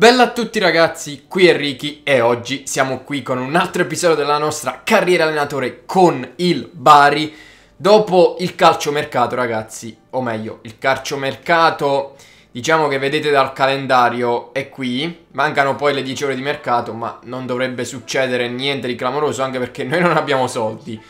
Bella a tutti ragazzi, qui è Ricky e oggi siamo qui con un altro episodio della nostra carriera allenatore con il Bari. Dopo il calciomercato ragazzi, o meglio, il calciomercato diciamo che vedete dal calendario è qui Mancano poi le 10 ore di mercato ma non dovrebbe succedere niente di clamoroso anche perché noi non abbiamo soldi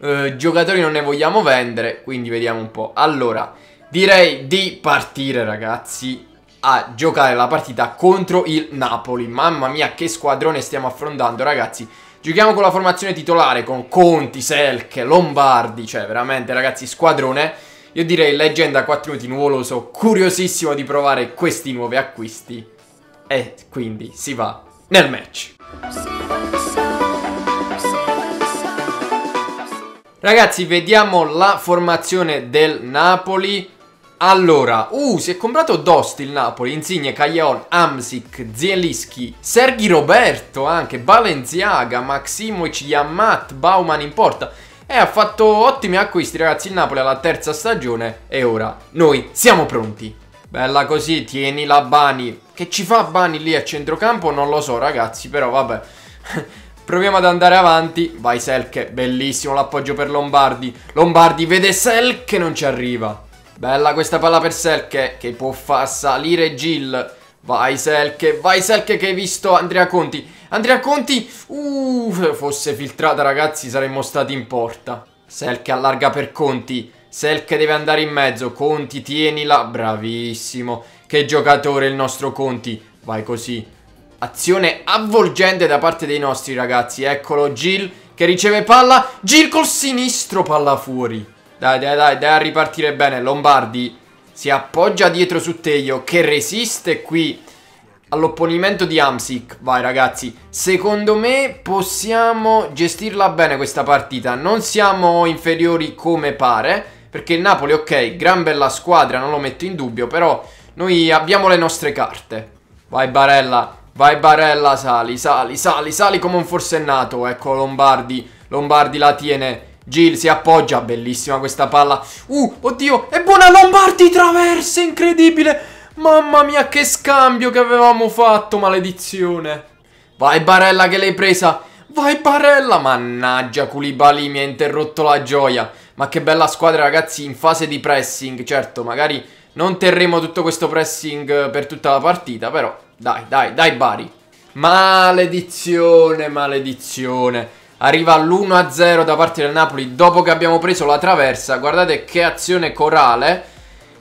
uh, Giocatori non ne vogliamo vendere, quindi vediamo un po' Allora, direi di partire ragazzi a giocare la partita contro il Napoli. Mamma mia, che squadrone stiamo affrontando, ragazzi. Giochiamo con la formazione titolare, con Conti, Selke, Lombardi, cioè veramente, ragazzi, squadrone. Io direi leggenda 4 minuti nuvoloso, curiosissimo di provare questi nuovi acquisti. E quindi si va nel match. Ragazzi, vediamo la formazione del Napoli. Allora, uh, si è comprato Dost il Napoli, Insigne, Caglion, Amsic, Zielinski, Sergi Roberto anche, Balenciaga, Maximovic, Yammat, Bauman in porta. E ha fatto ottimi acquisti ragazzi il Napoli alla terza stagione e ora noi siamo pronti. Bella così, tieni la Bani. Che ci fa Bani lì a centrocampo? Non lo so ragazzi, però vabbè. Proviamo ad andare avanti. Vai Selke, bellissimo l'appoggio per Lombardi. Lombardi vede Selke non ci arriva. Bella questa palla per Selke che può far salire Gil. Vai Selke, vai Selke che hai visto Andrea Conti. Andrea Conti, uh, fosse filtrata ragazzi saremmo stati in porta. Selke allarga per Conti. Selke deve andare in mezzo. Conti tienila, bravissimo. Che giocatore il nostro Conti. Vai così. Azione avvolgente da parte dei nostri ragazzi. Eccolo Gil che riceve palla. Gil col sinistro palla fuori. Dai, dai, dai, dai ripartire bene. Lombardi si appoggia dietro su Teio che resiste qui all'opponimento di Amsic. Vai ragazzi, secondo me possiamo gestirla bene questa partita. Non siamo inferiori come pare, perché il Napoli, ok, gran bella squadra, non lo metto in dubbio, però noi abbiamo le nostre carte. Vai Barella, vai Barella, sali, sali, sali, sali come un forsennato. Ecco Lombardi, Lombardi la tiene Gil si appoggia, bellissima questa palla. Uh, oddio, è buona Lombardi traversa, incredibile. Mamma mia, che scambio che avevamo fatto, maledizione. Vai Barella che l'hai presa. Vai Barella, mannaggia, Culibali mi ha interrotto la gioia. Ma che bella squadra ragazzi in fase di pressing. Certo, magari non terremo tutto questo pressing per tutta la partita, però dai, dai, dai Bari. Maledizione, maledizione. Arriva all'1-0 da parte del Napoli dopo che abbiamo preso la traversa. Guardate che azione corale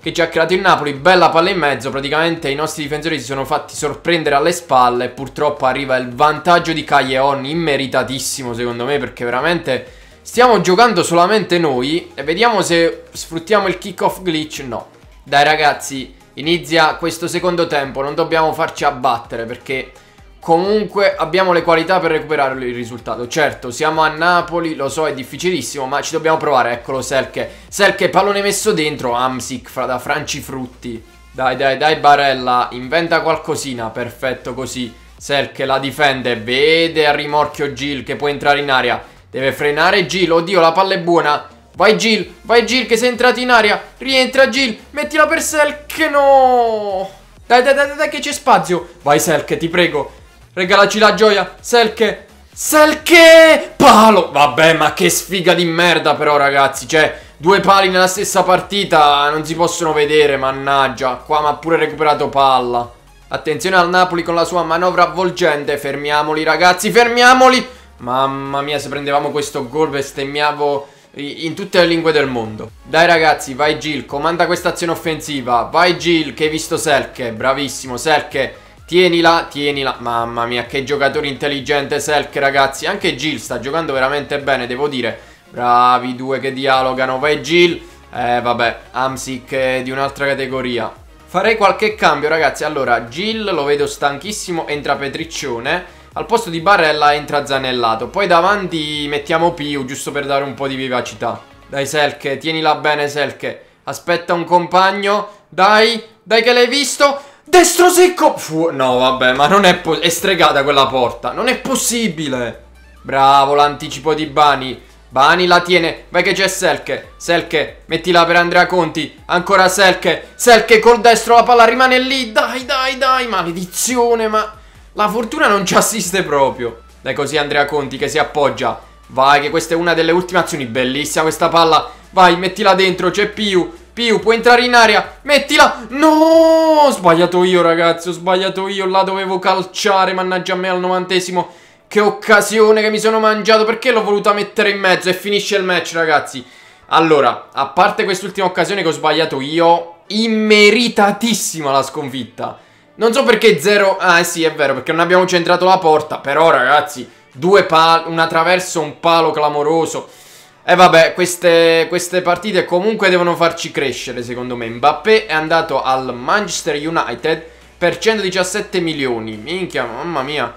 che ci ha creato il Napoli. Bella palla in mezzo. Praticamente i nostri difensori si sono fatti sorprendere alle spalle. Purtroppo arriva il vantaggio di Caglion. Immeritatissimo secondo me perché veramente stiamo giocando solamente noi. E vediamo se sfruttiamo il kick-off glitch. No. Dai ragazzi, inizia questo secondo tempo. Non dobbiamo farci abbattere perché... Comunque abbiamo le qualità per recuperare il risultato. Certo, siamo a Napoli, lo so è difficilissimo Ma ci dobbiamo provare, eccolo Selke. Selke, pallone messo dentro Amsic da Franci Frutti Dai, dai, dai Barella Inventa qualcosina, perfetto così. Selke la difende Vede a rimorchio Gil che può entrare in aria Deve frenare Gil, oddio la palla è buona. Vai Gil, vai Gil che sei entrato in aria Rientra Gil, mettila per Selke, no! Dai, dai, dai, dai che c'è spazio. Vai Selke, ti prego Regalaci la gioia. Selke. Selke! Palo! Vabbè, ma che sfiga di merda però, ragazzi. Cioè, due pali nella stessa partita non si possono vedere, mannaggia. Qua mi ha pure recuperato palla. Attenzione al Napoli con la sua manovra avvolgente. Fermiamoli, ragazzi, fermiamoli! Mamma mia, se prendevamo questo gol bestemmiavo in tutte le lingue del mondo. Dai ragazzi, vai Gil, comanda questa azione offensiva. Vai Gil, che hai visto Selke. Bravissimo, Selke. Tienila, tienila. Mamma mia, che giocatore intelligente Selk, ragazzi. Anche Jill sta giocando veramente bene, devo dire. Bravi due che dialogano. Vai Jill. Eh, vabbè, Amsic è di un'altra categoria. Farei qualche cambio, ragazzi. Allora, Jill lo vedo stanchissimo, entra Petriccione. Al posto di Barella entra Zanellato. Poi davanti mettiamo Piu, giusto per dare un po' di vivacità. Dai, Selke, tienila bene, Selke. Aspetta un compagno. Dai, dai che l'hai visto. Destro secco! Fu no, vabbè, ma non è. È stregata quella porta. Non è possibile. Bravo l'anticipo di Bani. Bani la tiene, vai che c'è Selke Selke, mettila per Andrea Conti Ancora Selke, Selke col destro la palla rimane lì Dai dai dai, maledizione ma La fortuna non ci assiste proprio Dai così Andrea Conti che si appoggia Vai che questa è una delle ultime azioni Bellissima questa palla Vai mettila dentro, c'è Piu Piu può entrare in aria Mettila No, sbagliato io ragazzi Ho sbagliato io, là dovevo calciare Mannaggia a me al novantesimo che occasione che mi sono mangiato. Perché l'ho voluta mettere in mezzo e finisce il match, ragazzi? Allora, a parte quest'ultima occasione che ho sbagliato io, immeritatissima la sconfitta. Non so perché zero... Ah, eh sì, è vero, perché non abbiamo centrato la porta. Però, ragazzi, due pali, una traversa, un palo clamoroso. E vabbè, queste, queste partite comunque devono farci crescere, secondo me. Mbappé è andato al Manchester United per 117 milioni. Minchia, mamma mia.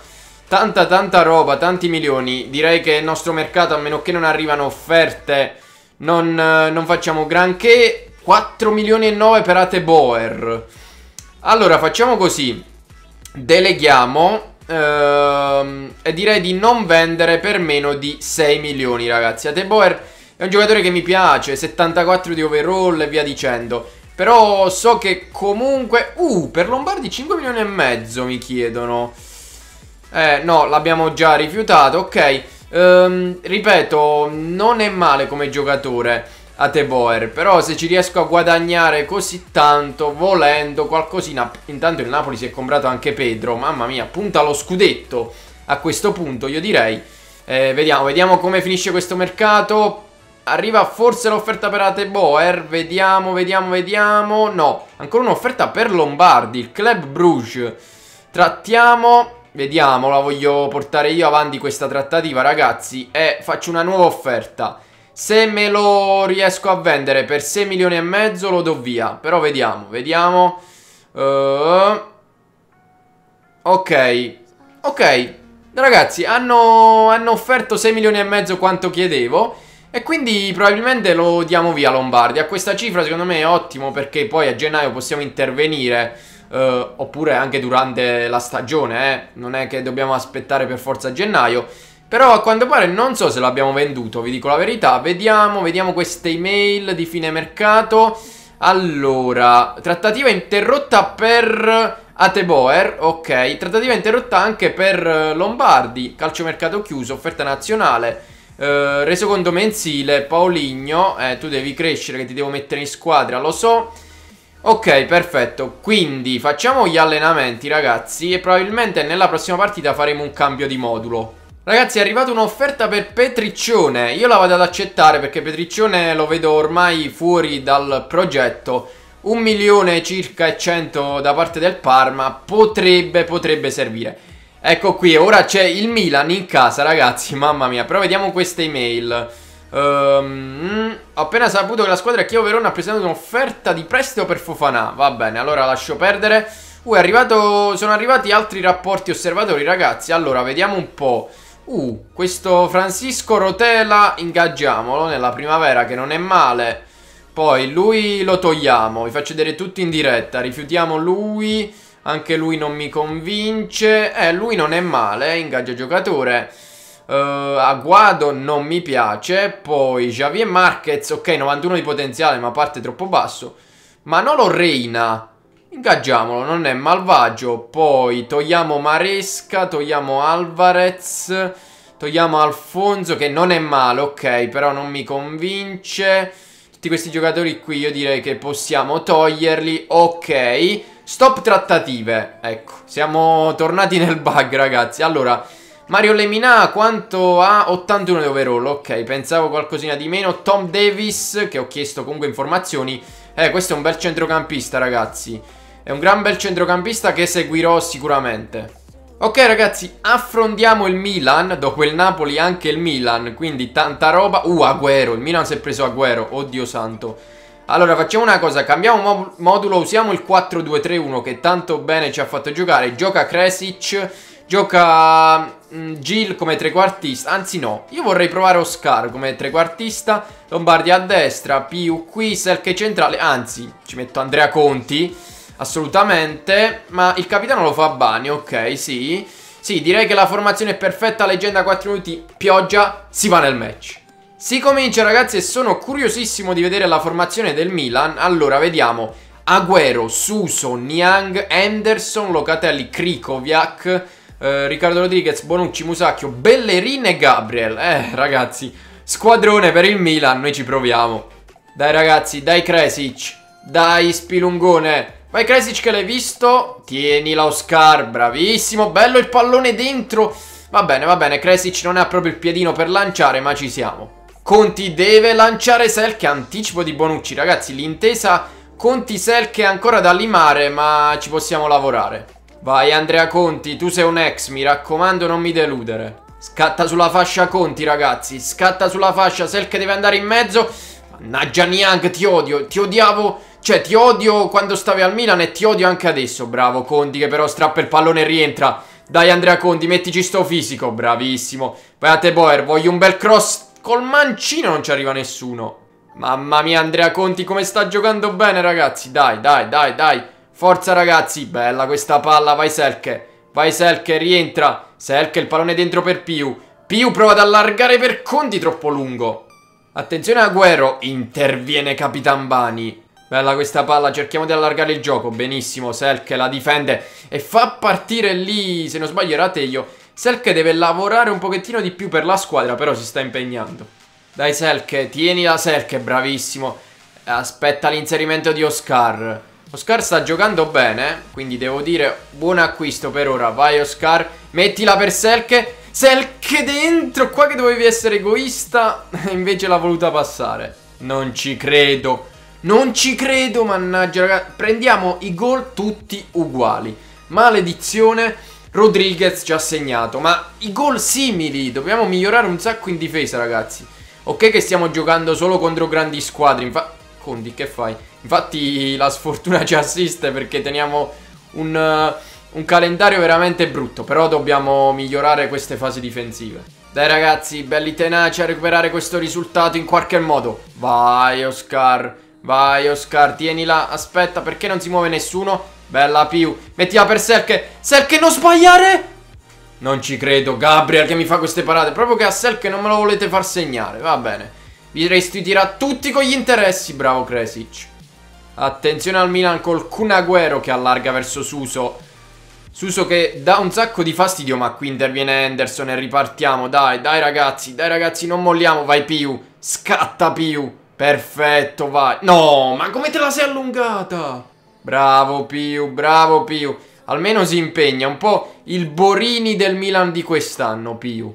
Tanta tanta roba, tanti milioni Direi che il nostro mercato, a meno che non arrivano offerte Non, non facciamo granché 4 milioni e 9 per Ateboer Allora facciamo così Deleghiamo ehm, E direi di non vendere per meno di 6 milioni ragazzi. Ateboer è un giocatore che mi piace 74 di overall e via dicendo. Però so che comunque Uh, per Lombardi 5 milioni e mezzo mi chiedono. Eh, no, l'abbiamo già rifiutato, ok. Um, ripeto, non è male come giocatore a Teboer, però se ci riesco a guadagnare così tanto, volendo qualcosina... Intanto il Napoli si è comprato anche Pedro, mamma mia, punta allo scudetto a questo punto, io direi. Eh, vediamo, vediamo come finisce questo mercato. Arriva forse l'offerta per Ateboer, vediamo, vediamo, vediamo. No, ancora un'offerta per Lombardi, il Club Bruges. Trattiamo Vediamo, la voglio portare io avanti questa trattativa, ragazzi. E faccio una nuova offerta. Se me lo riesco a vendere per 6 milioni e mezzo lo do via. Però vediamo, vediamo. Uh, ok. Ok. Ragazzi, hanno, hanno offerto 6 milioni e mezzo quanto chiedevo. E quindi probabilmente lo diamo via. A questa cifra secondo me è ottimo perché poi a gennaio possiamo intervenire Uh, oppure anche durante la stagione, eh? non è che dobbiamo aspettare per forza gennaio. Però a quanto pare non so se l'abbiamo venduto, vi dico la verità. Vediamo, vediamo queste email di fine mercato. Allora, trattativa interrotta per Ateboer, ok. Trattativa interrotta anche per Lombardi, calciomercato chiuso, offerta nazionale. Uh, resoconto mensile, Pauligno, eh, tu devi crescere che ti devo mettere in squadra, lo so. Ok, perfetto. Quindi facciamo gli allenamenti, ragazzi, e probabilmente nella prossima partita faremo un cambio di modulo. Ragazzi, è arrivata un'offerta per Petriccione. Io la vado ad accettare perché Petriccione lo vedo ormai fuori dal progetto. Un milione circa e cento da parte del Parma potrebbe, potrebbe servire. Ecco qui, ora c'è il Milan in casa, ragazzi, mamma mia. Però vediamo queste email. Um, ho appena saputo che la squadra Chievo Verona ha presentato un'offerta di prestito per Fofana. Va bene, allora lascio perdere. Uh, è arrivato, sono arrivati altri rapporti osservatori, ragazzi. Allora, vediamo un po'. Uh, questo Francisco Rotela ingaggiamolo nella primavera, che non è male. Poi lui lo togliamo, vi faccio vedere tutto in diretta. Rifiutiamo lui, anche lui non mi convince. Eh, lui non è male, eh, ingaggia giocatore. Uh, Aguado non mi piace. Poi Javier Marquez, ok, 91 di potenziale, ma parte troppo basso. Manolo Reina. Ingaggiamolo, non è malvagio. Poi togliamo Maresca, togliamo Alvarez, togliamo Alfonso, che non è male, ok, però non mi convince. Tutti questi giocatori qui io direi che possiamo toglierli. Ok, stop trattative. Ecco, siamo tornati nel bug, ragazzi. Allora... Mario Lemina quanto ha? 81 di overall, ok, pensavo qualcosina di meno. Tom Davis, che ho chiesto comunque informazioni. Eh, questo è un bel centrocampista, ragazzi. È un gran bel centrocampista che seguirò sicuramente. Ok ragazzi, affrontiamo il Milan, dopo il Napoli anche il Milan, quindi tanta roba. Uh, Agüero, il Milan si è preso Agüero, oddio santo. Allora facciamo una cosa, cambiamo modulo, usiamo il 4-2-3-1 che tanto bene ci ha fatto giocare. Gioca Kresic, gioca Mm, Gil come trequartista Anzi no, io vorrei provare Oscar come trequartista Lombardi a destra, Piu qui, Selke centrale Anzi, ci metto Andrea Conti Assolutamente Ma il capitano lo fa Bani, ok, sì Sì, direi che la formazione è perfetta, leggenda 4 minuti, pioggia, si va nel match. Si comincia ragazzi e sono curiosissimo di vedere la formazione del Milan. Allora, vediamo. Agüero, Suso, Niang, Anderson, Locatelli, Krikoviak, eh, Riccardo Rodriguez, Bonucci, Musacchio, Bellerin e Gabriel. Eh, ragazzi, squadrone per il Milan, noi ci proviamo. Dai ragazzi, dai Kresic, dai Spilungone. Vai Kresic che l'hai visto, tienila Oscar, bravissimo, bello il pallone dentro. Va bene, va bene, Kresic non ha proprio il piedino per lanciare, ma ci siamo. Conti deve lanciare Selke, anticipo di Bonucci, ragazzi, l'intesa Conti Selke è ancora da limare, ma ci possiamo lavorare. Vai Andrea Conti, tu sei un ex, mi raccomando non mi deludere. Scatta sulla fascia Conti ragazzi, scatta sulla fascia, Selke deve andare in mezzo. Mannaggia Niang, ti odio, ti odiavo, cioè ti odio quando stavi al Milan e ti odio anche adesso. Bravo Conti che però strappa il pallone e rientra. Dai Andrea Conti, mettici sto fisico, bravissimo. Vai a te Boer, voglio un bel cross. Col mancino non ci arriva nessuno. Mamma mia Andrea Conti come sta giocando bene ragazzi Dai dai dai dai Forza ragazzi Bella questa palla Vai Selke Vai Selke rientra Selke il pallone dentro per Piu Piu prova ad allargare per Conti troppo lungo Attenzione a Guerro Interviene Capitan Bani Bella questa palla Cerchiamo di allargare il gioco Benissimo Selke la difende E fa partire lì Se non sbaglio era Teio Selke deve lavorare un pochettino di più per la squadra Però si sta impegnando dai Selke, tieni la Selke, bravissimo. Aspetta l'inserimento di Oscar. Oscar sta giocando bene, quindi devo dire buon acquisto per ora. Vai Oscar, mettila per Selke. Selke dentro, qua che dovevi essere egoista, invece l'ha voluta passare. Non ci credo. Non ci credo, mannaggia ragazzi. Prendiamo i gol tutti uguali. Maledizione. Rodriguez ci ha segnato. Ma i gol simili. Dobbiamo migliorare un sacco in difesa, ragazzi. Ok che stiamo giocando solo contro grandi squadre Infatti Condi che fai? Infatti la sfortuna ci assiste perché teniamo un, uh, un calendario veramente brutto Però dobbiamo migliorare queste fasi difensive Dai ragazzi belli tenaci a recuperare questo risultato in qualche modo Vai Oscar Vai Oscar tienila Aspetta perché non si muove nessuno? Bella Piu Mettila per Selke. Selke non sbagliare! Non ci credo, Gabriel che mi fa queste parate. Proprio che a Sel che non me lo volete far segnare Va bene. Vi restituirà tutti con gli interessi Bravo Kresic. Attenzione al Milan col Cunaguero che allarga verso Suso. Suso che dà un sacco di fastidio Ma qui interviene Henderson e ripartiamo. Dai, dai ragazzi, dai ragazzi Non molliamo, vai Piu. Scatta Piu Perfetto, vai No, ma come te la sei allungata? Bravo Piu, bravo Piu Almeno si impegna, un po' il Borini del Milan di quest'anno, Piu.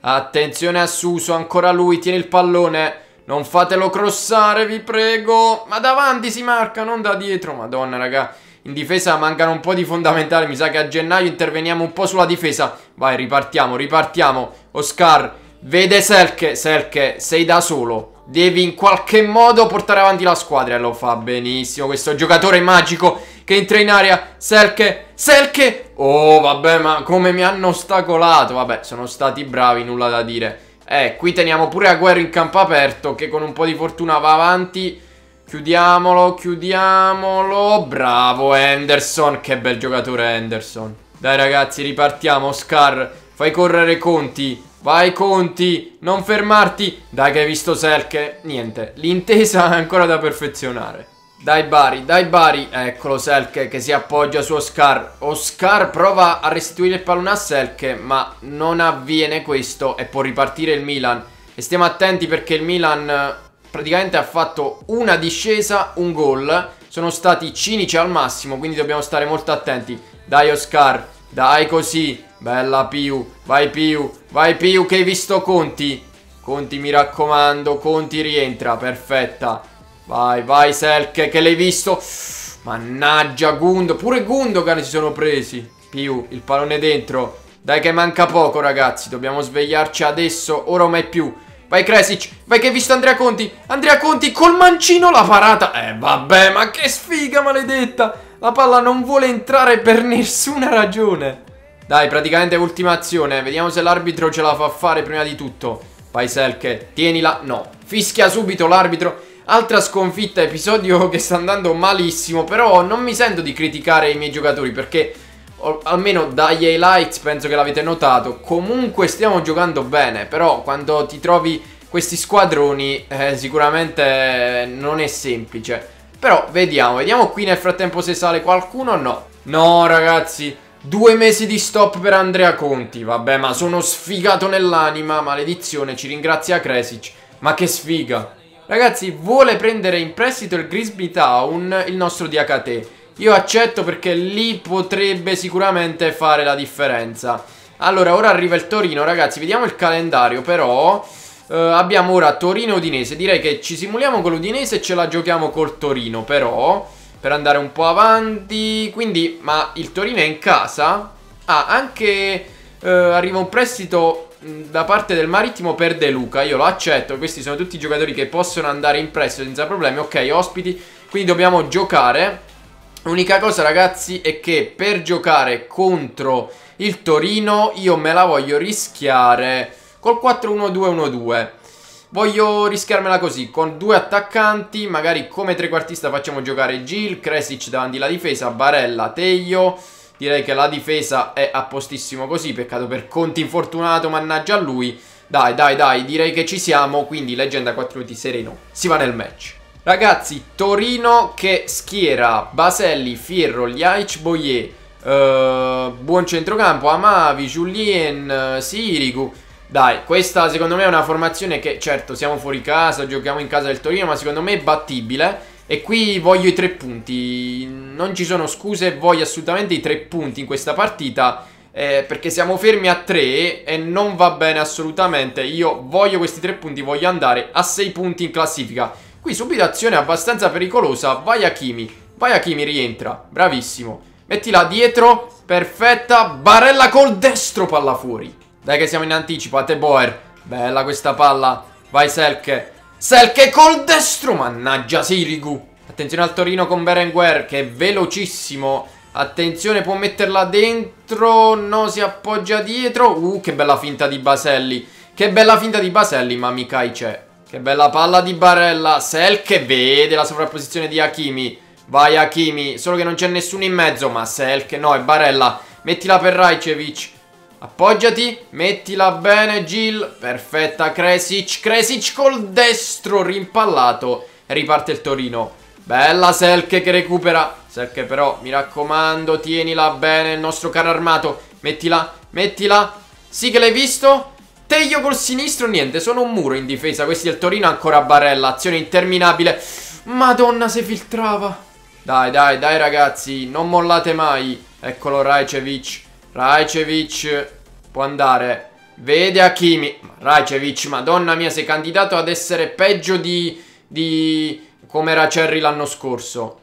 Attenzione a Suso, ancora lui, tiene il pallone. Non fatelo crossare, vi prego. Ma davanti si marca, non da dietro. Madonna, raga. In difesa mancano un po' di fondamentali. Mi sa che a gennaio interveniamo un po' sulla difesa. Vai, ripartiamo, ripartiamo. Oscar, vede Selke. Selke, sei da solo. Devi in qualche modo portare avanti la squadra. E lo fa benissimo questo giocatore magico Che entra in aria Selke Selke! Oh vabbè ma come mi hanno ostacolato. Vabbè sono stati bravi nulla da dire. Eh qui teniamo pure Aguero in campo aperto Che con un po' di fortuna va avanti. Chiudiamolo chiudiamolo. Bravo Henderson. Che bel giocatore Henderson. Dai ragazzi ripartiamo. Oscar Fai correre Conti Vai Conti, non fermarti. Dai che hai visto Selke. Niente, l'intesa è ancora da perfezionare. Dai Bari, dai Bari. Eccolo Selke che si appoggia su Oscar. Oscar prova a restituire il pallone a Selke, ma non avviene questo e può ripartire il Milan. E stiamo attenti perché il Milan eh, praticamente ha fatto una discesa, un gol. Sono stati cinici al massimo, quindi dobbiamo stare molto attenti. Dai Oscar, dai così. Bella Piu, vai Piu, vai Piu che hai visto Conti. Conti mi raccomando, Conti rientra, perfetta. Vai, vai Selke che l'hai visto. Mannaggia Gundo, pure Gundogan si sono presi. Piu, il pallone dentro. Dai che manca poco ragazzi, dobbiamo svegliarci adesso, ora o mai più. Vai Kresic, vai che hai visto Andrea Conti Andrea Conti col mancino la parata Eh vabbè ma che sfiga maledetta La palla non vuole entrare per nessuna ragione dai, praticamente ultima azione. Vediamo se l'arbitro ce la fa fare prima di tutto. Vai Selke, tienila. No, fischia subito l'arbitro. Altra sconfitta, episodio che sta andando malissimo. Però non mi sento di criticare i miei giocatori perché o, almeno dagli highlights penso che l'avete notato, comunque stiamo giocando bene, però quando ti trovi questi squadroni eh, sicuramente non è semplice. Però vediamo, vediamo qui nel frattempo se sale qualcuno o no. No ragazzi, due mesi di stop per Andrea Conti, vabbè ma sono sfigato nell'anima, maledizione, ci ringrazia Kresic. Ma che sfiga. Ragazzi, vuole prendere in prestito il Grisby Town il nostro DHT. Io accetto perché lì potrebbe sicuramente fare la differenza. Allora, ora arriva il Torino, ragazzi, vediamo il calendario, però... Eh, abbiamo ora Torino e Udinese. Direi che ci simuliamo con l'Udinese e ce la giochiamo col Torino, però... Per andare un po' avanti... Quindi, ma il Torino è in casa? Ah, anche... Eh, arriva un prestito da parte del Marittimo per De Luca. Io lo accetto. Questi sono tutti giocatori che possono andare in prestito senza problemi. Ok, ospiti. Quindi dobbiamo giocare. L'unica cosa ragazzi è che per giocare contro il Torino io me la voglio rischiare col 4-1-2-1-2. Voglio rischiarmela così, con due attaccanti, magari come trequartista facciamo giocare Gil, Kresic davanti alla difesa, Barella, Teglio. Direi che la difesa è a postissimo così, peccato per Conti infortunato, mannaggia a lui. Dai, dai, dai, direi che ci siamo, quindi leggenda 4 minuti sereno, si va nel match. Ragazzi, Torino che schiera Baselli, Fierro, Liaic, Boyer, uh, buon centrocampo, Amavi, Julien, uh, Sirigu. Dai, questa secondo me è una formazione che, certo, siamo fuori casa, giochiamo in casa del Torino, ma secondo me è battibile. E qui voglio i tre punti, non ci sono scuse, voglio assolutamente i tre punti in questa partita. Eh, perché siamo fermi a 3 e non va bene assolutamente. Io voglio questi tre punti, voglio andare a 6 punti in classifica. Qui subito azione abbastanza pericolosa. Vai Hakimi. Vai Hakimi, rientra. Bravissimo. Mettila dietro. Perfetta. Barella col destro, palla fuori. Dai che siamo in anticipo. A te Boer. Bella questa palla. Vai Selke. Selke col destro. Mannaggia Sirigu. Attenzione al Torino con Berenguer che è velocissimo. Attenzione, può metterla dentro. No, si appoggia dietro. Uh, che bella finta di Baselli. Che bella finta di Baselli, ma Mikai c'è. Che bella palla di Barella. Sel che vede la sovrapposizione di Hakimi. Vai Hakimi. Solo che non c'è nessuno in mezzo. Ma Sel che no, è Barella. Mettila per Rajcevic. Appoggiati. Mettila bene, Gil. Perfetta, Kresic. Kresic col destro rimpallato. Riparte il Torino. Bella Selke che recupera. Selke però, mi raccomando, tienila bene il nostro carro armato. Mettila, mettila. Sì che l'hai visto? Teglio col sinistro, niente, sono un muro in difesa. Questi del Torino ancora Barella, azione interminabile. Madonna, se filtrava. Dai, dai, dai ragazzi, non mollate mai. Eccolo Rajcevic. Rajcevic può andare. Vede Hakimi. Rajcevic, madonna mia, sei candidato ad essere peggio di... di... come era Cherry l'anno scorso.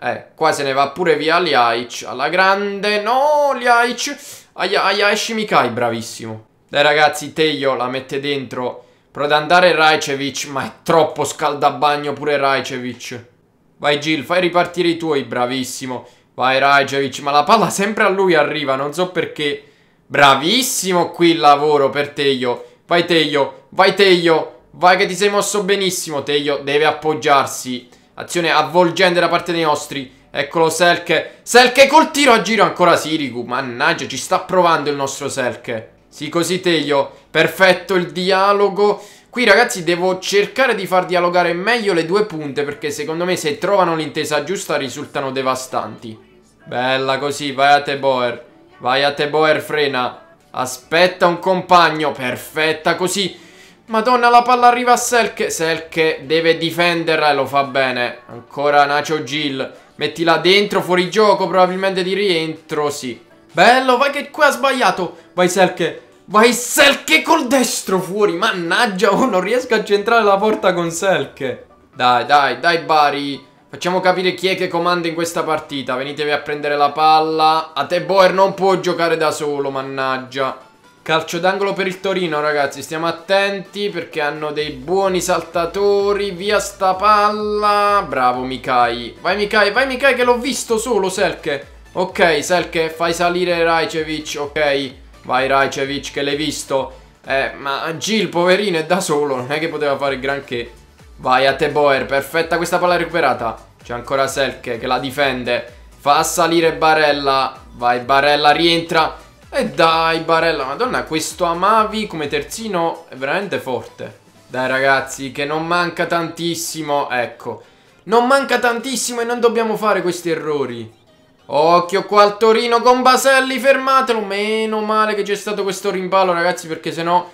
Eh, qua se ne va pure via Liaic. Alla grande. No, Liaic. Aia, aia, esci Mikai, bravissimo. Dai ragazzi, Teio la mette dentro. Prova ad andare Rajcevic, ma è troppo scaldabagno pure Rajcevic. Vai Gil, fai ripartire i tuoi, bravissimo. Vai Rajcevic, ma la palla sempre a lui arriva, non so perché. Bravissimo qui il lavoro per Teio. Vai Teio, vai Teio. Vai che ti sei mosso benissimo, Teio deve appoggiarsi. Azione avvolgente da parte dei nostri. Eccolo Selke. Selke col tiro a giro ancora Sirigu. Mannaggia, ci sta provando il nostro Selke. Sì, così Teglio. Perfetto il dialogo. Qui ragazzi devo cercare di far dialogare meglio le due punte perché secondo me se trovano l'intesa giusta risultano devastanti. Bella così, vai a Teboer. Vai a Teboer, frena. Aspetta un compagno, perfetta così. Madonna, la palla arriva a Selke. Selke deve difenderla e lo fa bene. Ancora Nacho Gil. Mettila dentro, fuori gioco, probabilmente di rientro, sì. Bello, vai che qua ha sbagliato. Vai Selke. Vai Selke col destro fuori. Mannaggia, oh, non riesco a centrare la porta con Selke. Dai, dai, dai Bari. Facciamo capire chi è che comanda in questa partita. Venitevi a prendere la palla. A te Boer non può giocare da solo, mannaggia. Calcio d'angolo per il Torino, ragazzi. Stiamo attenti perché hanno dei buoni saltatori. Via sta palla. Bravo Mikai. Vai Mikai, vai Mikai che l'ho visto solo, Selke. Ok, Selke, fai salire Rajcevic, ok. Vai Rajcevic, che l'hai visto. Eh, ma Gil, poverino, è da solo, non è che poteva fare granché. Vai a te Boer, perfetta questa palla recuperata. C'è ancora Selke che la difende. Fa salire Barella. Vai Barella, rientra. E dai Barella, madonna, questo Amavi come terzino è veramente forte. Dai ragazzi, che non manca tantissimo, ecco. Non manca tantissimo e non dobbiamo fare questi errori. Occhio qua al Torino con Baselli, fermatelo. Meno male che c'è stato questo rimpallo, ragazzi, perché sennò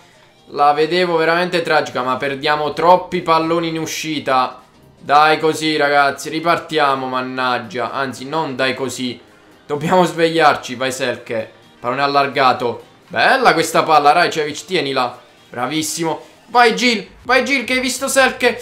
la vedevo veramente tragica. Ma perdiamo troppi palloni in uscita. Dai così, ragazzi, ripartiamo, mannaggia. Anzi, non dai così. Dobbiamo svegliarci, vai Selke. Pallone allargato. Bella questa palla, Rajcevic, tienila. Bravissimo. Vai Gil, vai Gil che hai visto Selke.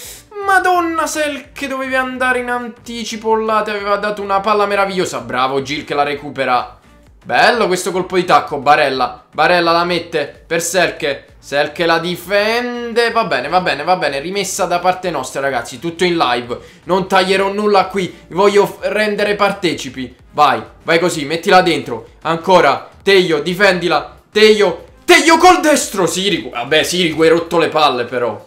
Madonna Selke, dovevi andare in anticipo là, ti aveva dato una palla meravigliosa. Bravo Gil che la recupera. Bello questo colpo di tacco, Barella. Barella la mette per Selke. Selke la difende. Va bene, va bene, va bene. Rimessa da parte nostra, ragazzi. Tutto in live. Non taglierò nulla qui. Voglio rendere partecipi. Vai, vai così, mettila dentro. Ancora. Teio, difendila. Teio. Teio col destro. Sirigu. Vabbè, Sirigu hai rotto le palle, però.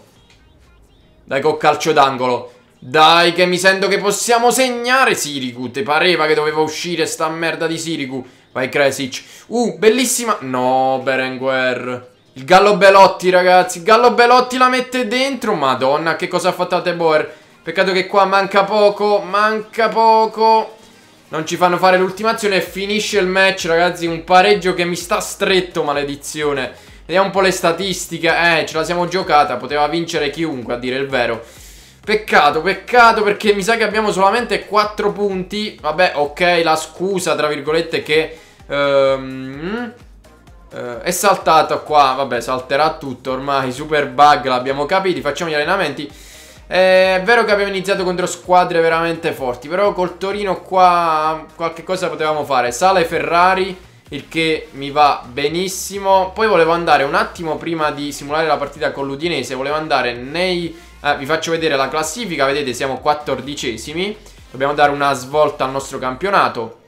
Dai, col calcio d'angolo. Dai, che mi sento che possiamo segnare Sirigu. Ti pareva che doveva uscire sta merda di Sirigu. Vai, Kresic. Uh, bellissima. No, Berenguer. Il Gallo Belotti, ragazzi. Il Gallo Belotti la mette dentro. Madonna, che cosa ha fatto a Teboer. Peccato che qua manca poco. Manca poco. Non ci fanno fare l'ultimazione e finisce il match, ragazzi. Un pareggio che mi sta stretto, maledizione. Vediamo un po' le statistiche. Eh, ce la siamo giocata. Poteva vincere chiunque, a dire il vero. Peccato, peccato perché mi sa che abbiamo solamente 4 punti. Vabbè, ok, la scusa, tra virgolette, che... Um, uh, è saltato qua. Vabbè, salterà tutto ormai. Super bug, l'abbiamo capito. Facciamo gli allenamenti. È vero che abbiamo iniziato contro squadre veramente forti, però col Torino qua qualche cosa potevamo fare. Sale Ferrari, il che mi va benissimo. Poi volevo andare un attimo prima di simulare la partita con l'Udinese, volevo andare nei... Eh, vi faccio vedere la classifica, vedete siamo quattordicesimi. Dobbiamo dare una svolta al nostro campionato.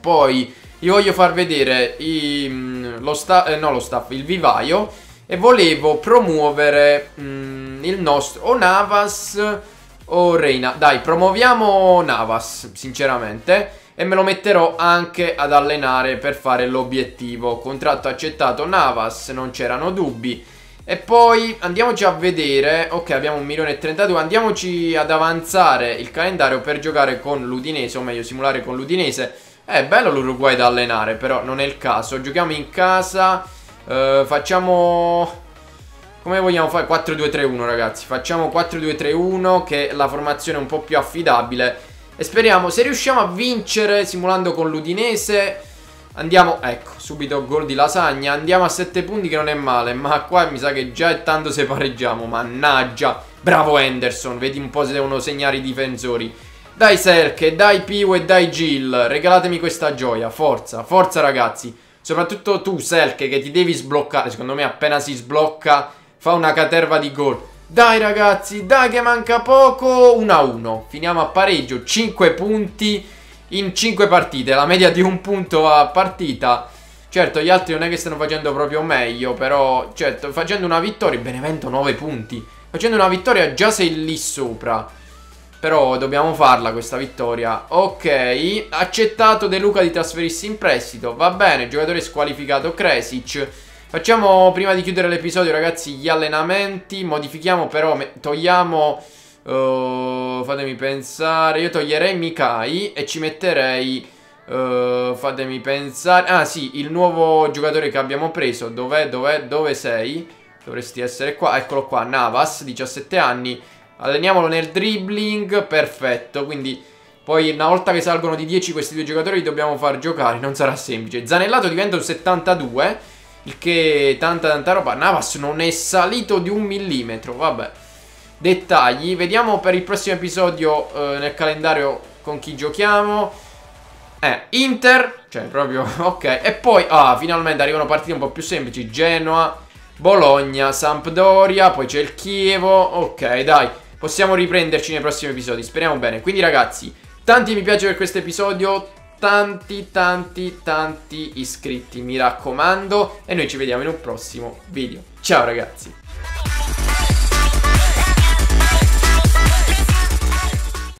Poi vi voglio far vedere i, mm, lo, sta eh, no, lo staff, il vivaio e volevo promuovere mm, il nostro o Navas o Reina. Dai, promuoviamo Navas, sinceramente. E me lo metterò anche ad allenare per fare l'obiettivo. Contratto accettato Navas, non c'erano dubbi. E poi andiamoci a vedere, ok abbiamo 1.032, andiamoci ad avanzare il calendario per giocare con l'Udinese, o meglio simulare con l'Udinese. È bello l'Uruguay da allenare, però non è il caso. Giochiamo in casa Uh, facciamo... Come vogliamo fare? 4-2-3-1 ragazzi Facciamo 4-2-3-1 Che è la formazione un po' più affidabile E speriamo Se riusciamo a vincere Simulando con l'Udinese Andiamo, ecco, subito gol di lasagna Andiamo a 7 punti che non è male Ma qua mi sa che già è tanto se pareggiamo Mannaggia Bravo Henderson Vedi un po' se devono segnare i difensori Dai Serche, dai Piu e dai Jill Regalatemi questa gioia Forza, forza ragazzi Soprattutto tu, Selke, che ti devi sbloccare. Secondo me, appena si sblocca, fa una caterva di gol. Dai, ragazzi, dai, che manca poco. 1-1. Finiamo a pareggio. 5 punti in 5 partite. La media di un punto a partita. Certo, gli altri non è che stanno facendo proprio meglio, però, certo, facendo una vittoria, Benevento 9 punti. Facendo una vittoria già sei lì sopra. Però dobbiamo farla questa vittoria Ok Accettato De Luca di trasferirsi in prestito Va bene Giocatore squalificato Kresic Facciamo prima di chiudere l'episodio ragazzi Gli allenamenti Modifichiamo però Togliamo uh, Fatemi pensare Io toglierei Mikai E ci metterei uh, Fatemi pensare Ah sì Il nuovo giocatore che abbiamo preso Dov'è? Dov'è? Dove sei? Dovresti essere qua Eccolo qua Navas 17 anni Alleniamolo nel dribbling, perfetto, quindi poi una volta che salgono di 10 questi due giocatori li dobbiamo far giocare, non sarà semplice. Zanellato diventa un 72, il che tanta tanta roba. Navas non è salito di un millimetro, vabbè. Dettagli, vediamo per il prossimo episodio eh, nel calendario con chi giochiamo. Eh, Inter, cioè proprio, ok. E poi, ah, finalmente arrivano partite un po' più semplici. Genoa, Bologna, Sampdoria, poi c'è il Chievo. Ok, dai possiamo riprenderci nei prossimi episodi. Speriamo bene. Quindi ragazzi, tanti mi piace per questo episodio. Tanti, tanti, tanti iscritti, mi raccomando. E noi ci vediamo in un prossimo video. Ciao ragazzi.